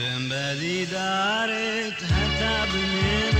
سنبدی دارت حتی بمیرم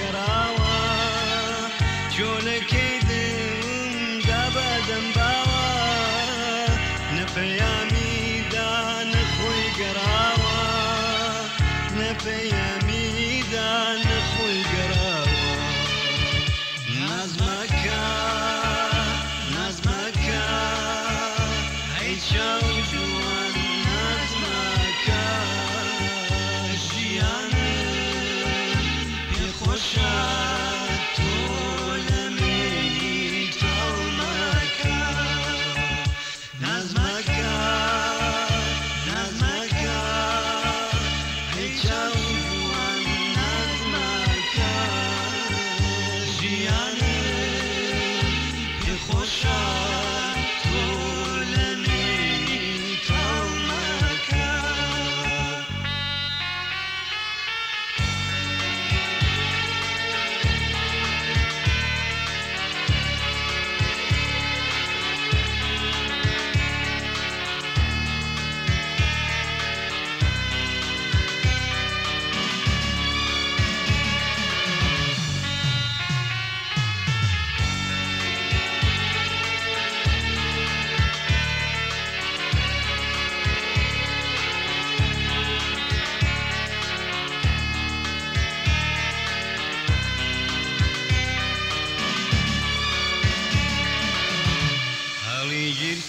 گەراوە جۆلەکەی دندا بەدەم باوە نەپەیامی دانە خۆی گەراوە نەپەیامی دانە خۆی گەراوە نازمەکە نازمەکە ئەی چاوە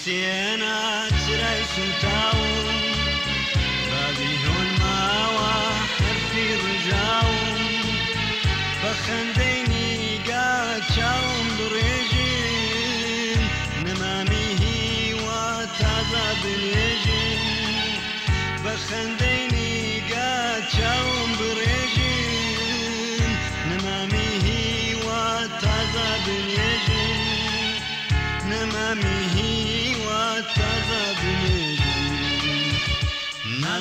سينا زرعي سنتاون بابي هون ما وحرفي رجاون بخنديني قاتشاون بريجين نمامي هي وتعذب اليجين بخنديني